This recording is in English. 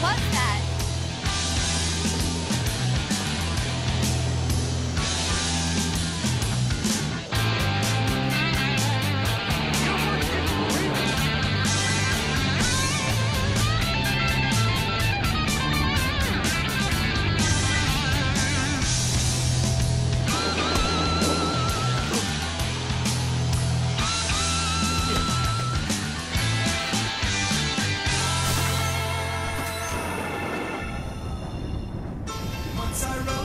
Love that, Cyrus.